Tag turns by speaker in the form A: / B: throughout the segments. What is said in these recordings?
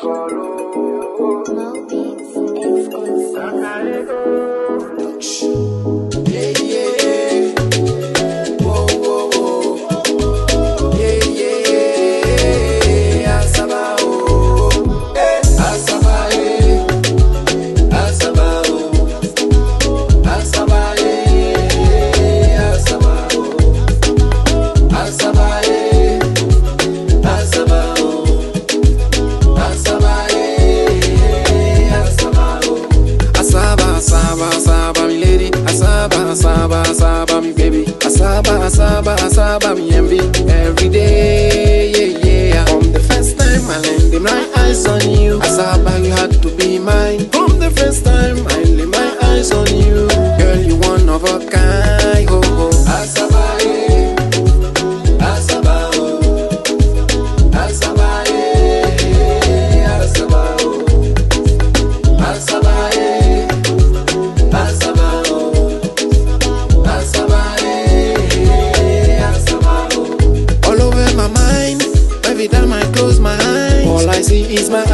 A: Mo Beats exclusive.
B: Mi baby. Asaba, asaba, asaba, mi envy. Every day, yeah, yeah. From the first time I landed my eyes on you, Asaba, you had to be mine.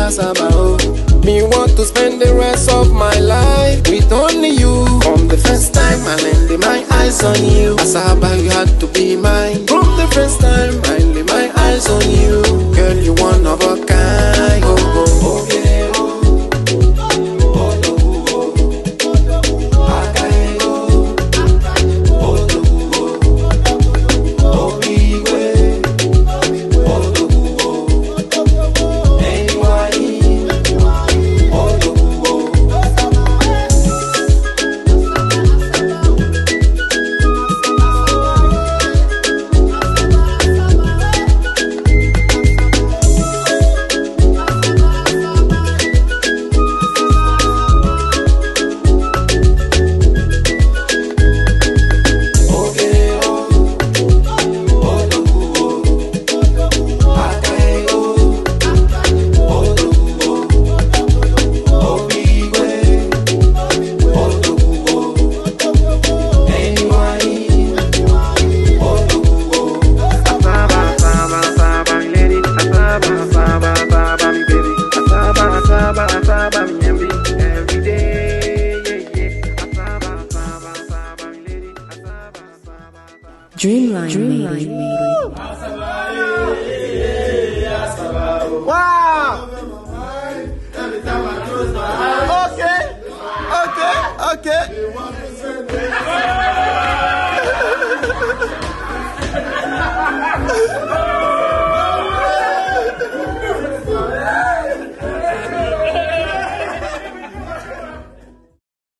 B: Asaba, oh. Me want to spend the rest of my life with only you. From the first time I landed my eyes on you, Asaba,
C: Dreamline, Dreamline,
D: Wow!